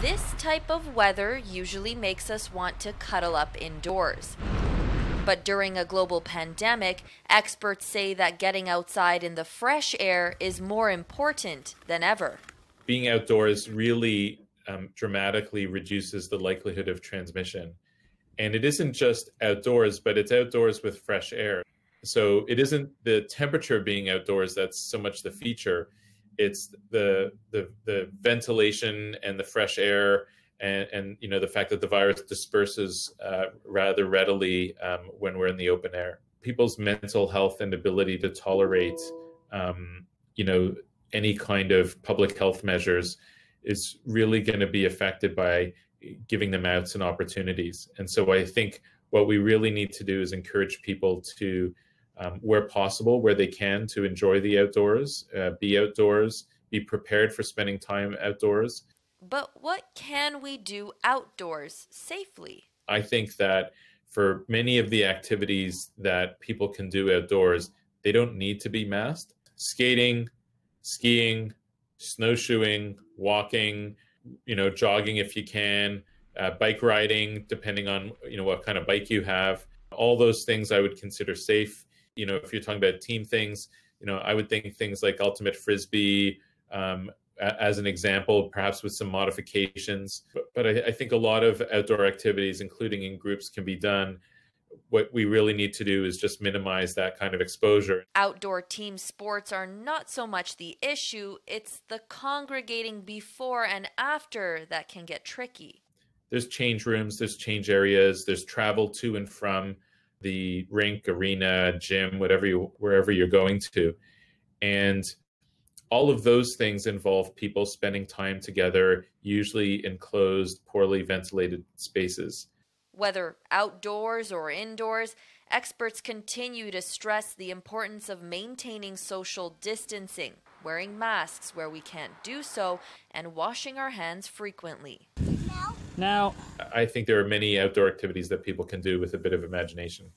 This type of weather usually makes us want to cuddle up indoors. But during a global pandemic, experts say that getting outside in the fresh air is more important than ever. Being outdoors really um, dramatically reduces the likelihood of transmission. And it isn't just outdoors, but it's outdoors with fresh air. So it isn't the temperature being outdoors that's so much the feature. It's the the the ventilation and the fresh air and, and you know the fact that the virus disperses uh, rather readily um, when we're in the open air. People's mental health and ability to tolerate um, you know any kind of public health measures is really going to be affected by giving them outs and opportunities. And so I think what we really need to do is encourage people to, um, where possible, where they can, to enjoy the outdoors, uh, be outdoors, be prepared for spending time outdoors. But what can we do outdoors safely? I think that for many of the activities that people can do outdoors, they don't need to be masked. Skating, skiing, snowshoeing, walking, you know, jogging if you can, uh, bike riding, depending on you know what kind of bike you have. All those things I would consider safe. You know, if you're talking about team things, you know, I would think things like ultimate frisbee um, as an example, perhaps with some modifications. But, but I, I think a lot of outdoor activities, including in groups, can be done what we really need to do is just minimize that kind of exposure. Outdoor team sports are not so much the issue, it's the congregating before and after that can get tricky. There's change rooms, there's change areas, there's travel to and from the rink, arena, gym, whatever you wherever you're going to. And all of those things involve people spending time together, usually in closed, poorly ventilated spaces. Whether outdoors or indoors, experts continue to stress the importance of maintaining social distancing, wearing masks where we can't do so, and washing our hands frequently. Now, I think there are many outdoor activities that people can do with a bit of imagination.